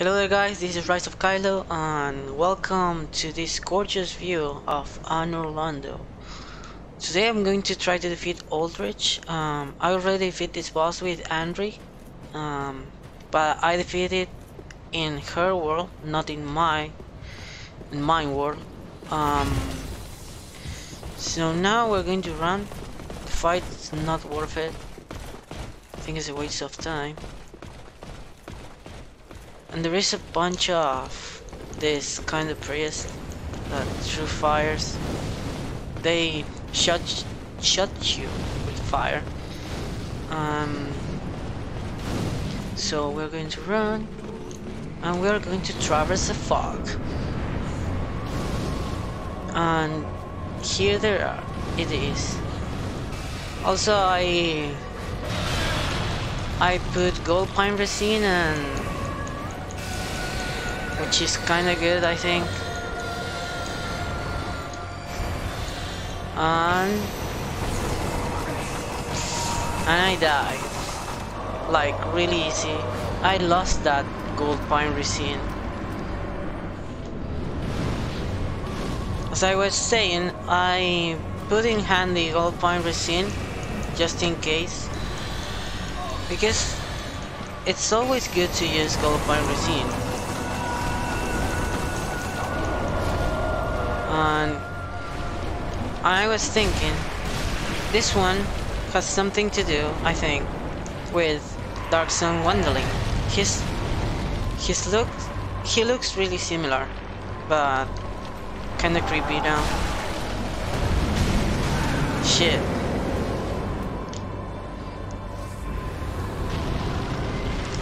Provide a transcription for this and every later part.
Hello there guys, this is Ryse of Kylo and welcome to this gorgeous view of Anor Londo. Today I'm going to try to defeat Aldrich. Um, I already defeated this boss with Anri, um, but I defeated in her world, not in my in my world. Um, so now we're going to run. The fight is not worth it. I think it's a waste of time. And there is a bunch of this kind of priest that through fires they shut shut you with fire. Um, so we're going to run and we're going to traverse the fog. And here there are, it is. Also I I put gold pine resin and which is kinda good I think. And and I died. Like really easy. I lost that gold pine resin. As I was saying, I put in handy gold pine resin just in case. Because it's always good to use gold pine resin. And I was thinking, this one has something to do, I think, with Dark Sun Gwyndolin. His his look he looks really similar, but kinda creepy now. Shit.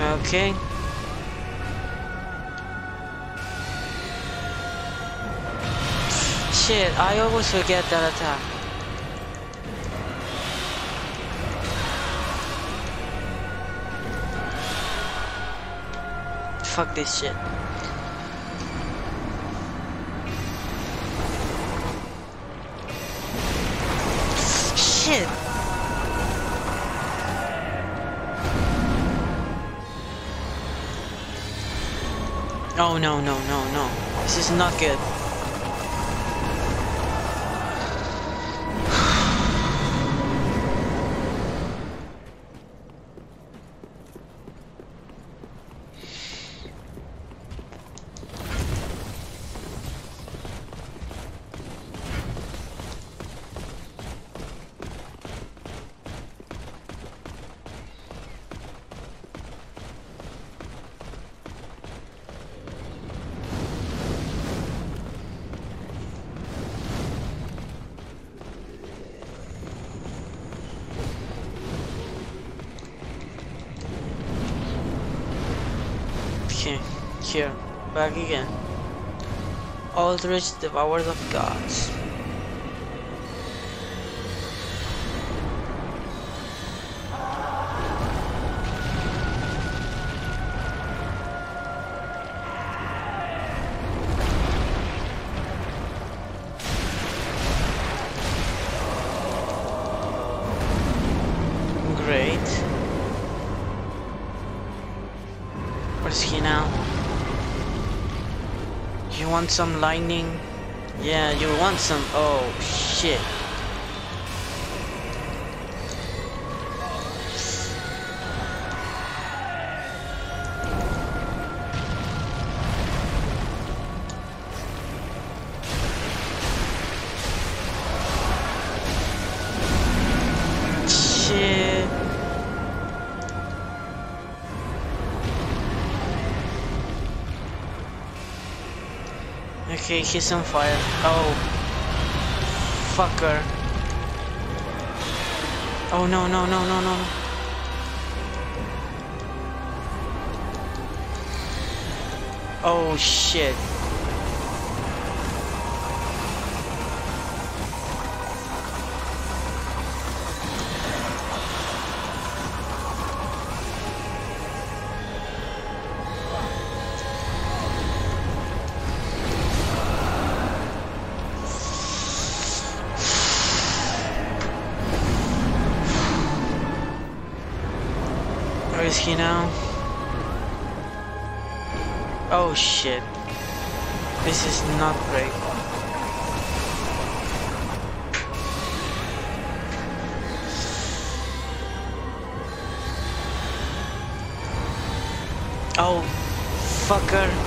Okay. Shit, I always forget that attack. Fuck this shit. Shit! Oh no, no, no, no. This is not good. Okay, here, back again. Aldrich, devourer of gods. Now? You want some lightning? Yeah, you want some. Oh. Shit. Okay, he's on fire. Oh. Fucker. Oh no, no, no, no, no. Oh shit. Where is he now? Oh shit. This is not great. Oh, fucker.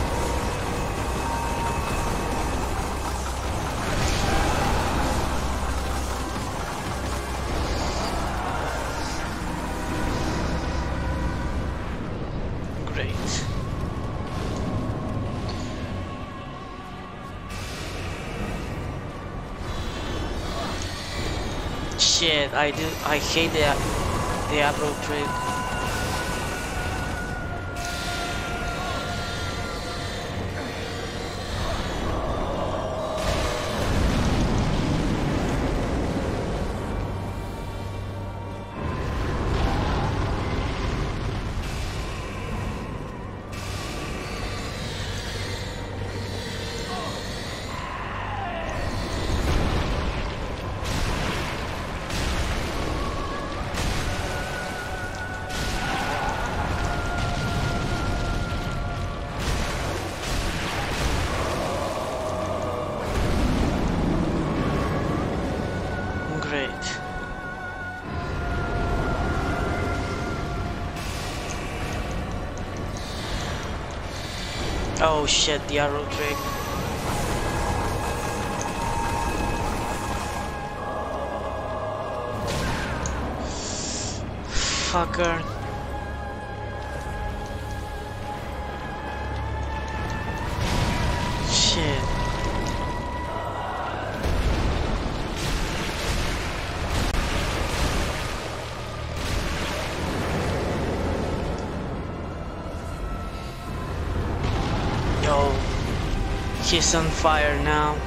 I do, I hate the, the arrow Oh shit, the arrow trick. Fucker. He's on fire now.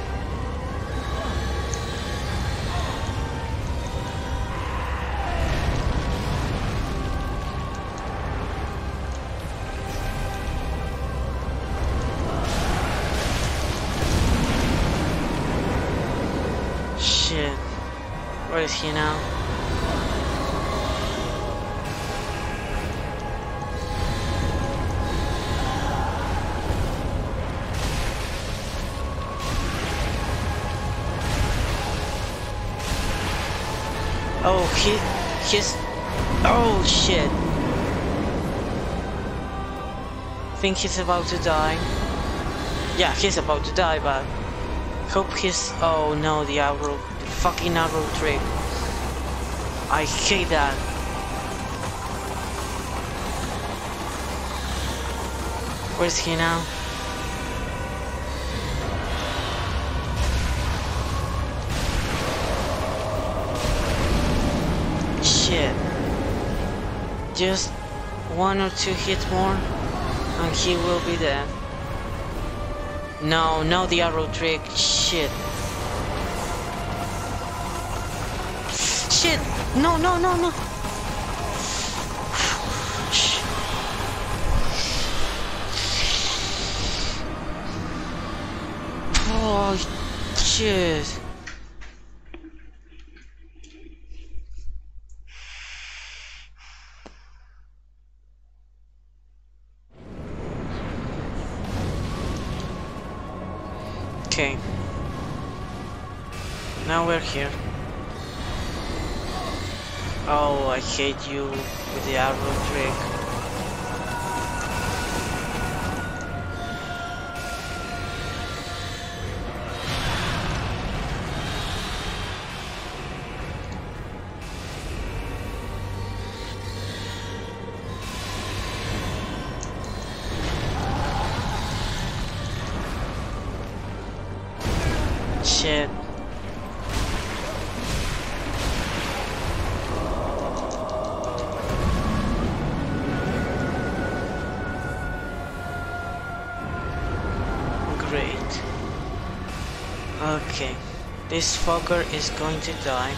Shit. Where is he now? Oh, he, he's, oh shit. Think he's about to die. Yeah, he's about to die, but hope he's, oh no, the arrow, the fucking arrow trick. I hate that. Where's he now? Shit. Just one or two hits more and he will be dead. No, no the arrow trick. Shit. Shit! No, no, no, no! Oh, shit. Here. Oh, I hate you with the arrow trick. Great. Okay. This fucker is going to die.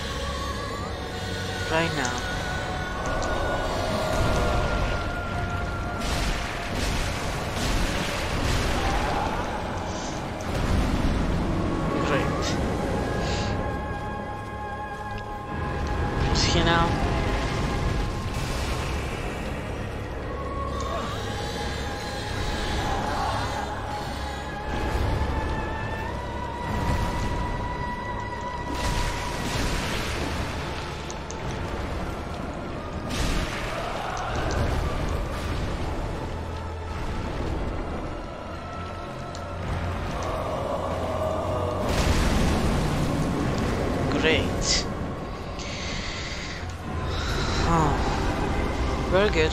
Right now.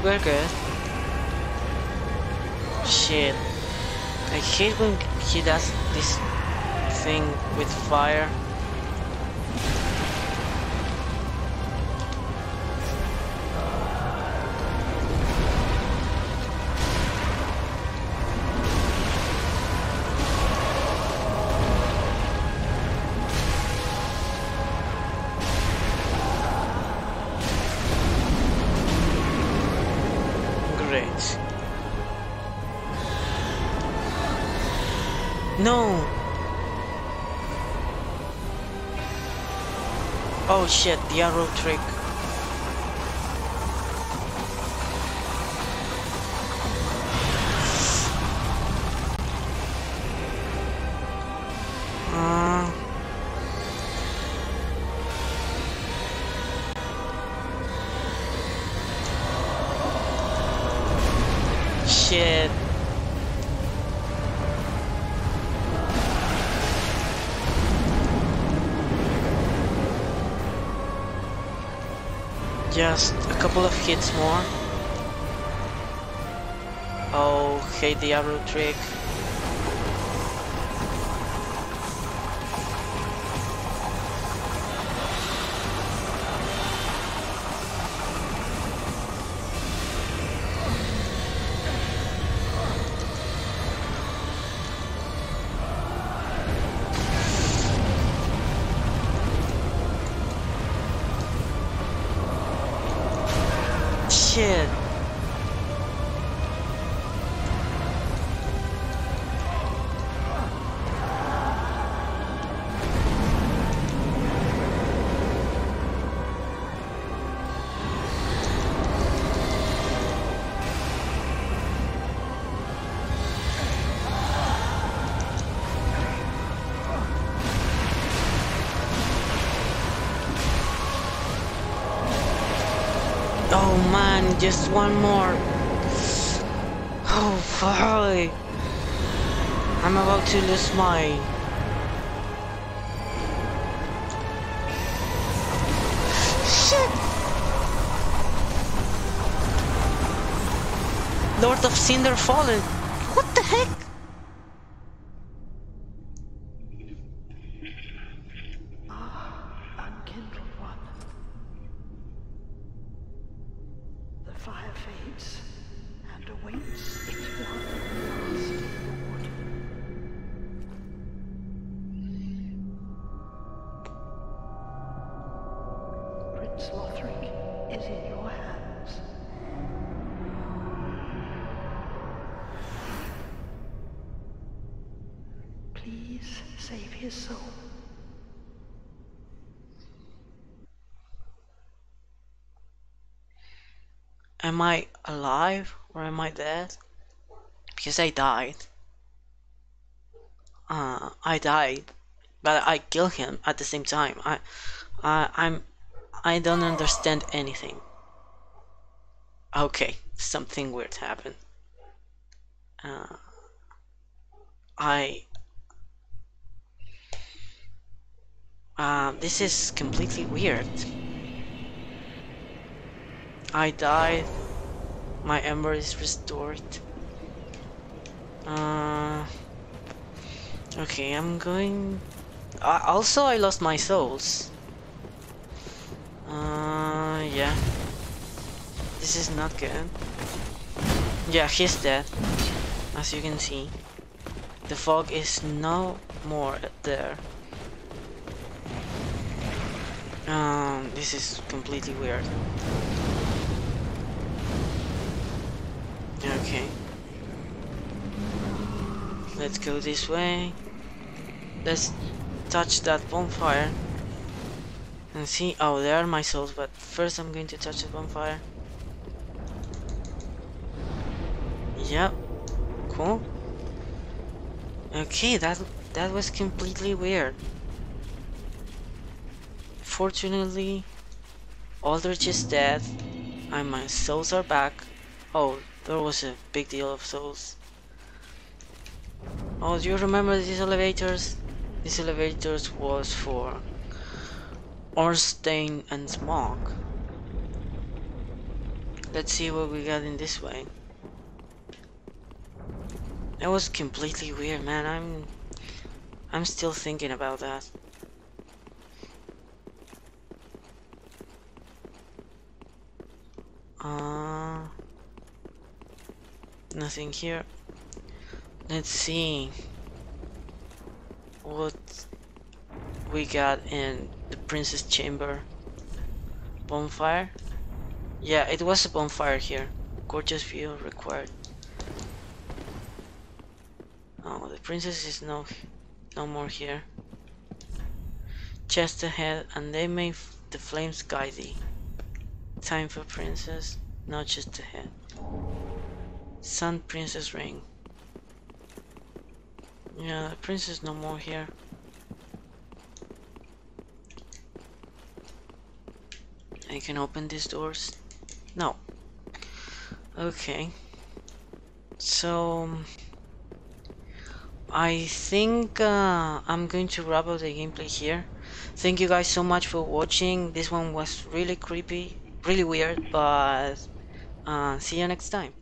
We're good. Shit. I hate when he does this thing with fire. Oh shit, the arrow trick. Just a couple of hits more. Oh, hate the arrow trick. Shit. Oh man, just one more. Oh boy. I'm about to lose my... Shit! Lord of Cinder Fallen. What the heck? Unkindled one. The and awaits its last reward. Prince Lothric is in your hands. Please save his soul. Am I alive or am I dead? Because I died. Uh, I died, but I killed him at the same time. I, I, I'm, I don't understand anything. Okay, something weird happened. Uh, I. Uh, this is completely weird. I died. My ember is restored. Uh, okay, I'm going. Uh, also, I lost my souls. Uh, yeah. This is not good. Yeah, he's dead. As you can see, the fog is no more there. Um, this is completely weird. Okay. Let's go this way. Let's touch that bonfire. And see, oh, there are my souls, but first I'm going to touch the bonfire. Yep. Cool. Okay, that that was completely weird. Fortunately, Aldrich is dead, and my souls are back. Oh, there was a big deal of souls. Oh, do you remember these elevators? These elevators was for Ornstein and Smough. Let's see what we got in this way. That was completely weird, man. I'm I'm still thinking about that. Uh nothing here. Let's see what we got in the princess chamber. Bonfire? Yeah, it was a bonfire here. Gorgeous view required. Oh, the princess is no, no more here. Chest ahead, and they may the flames guide thee. Time for princess, not just ahead. Sun princess ring. Yeah, the princess no more here. I can open these doors. No. Okay. So... I think uh, I'm going to wrap up the gameplay here. Thank you guys so much for watching. This one was really creepy, really weird, but uh, see you next time.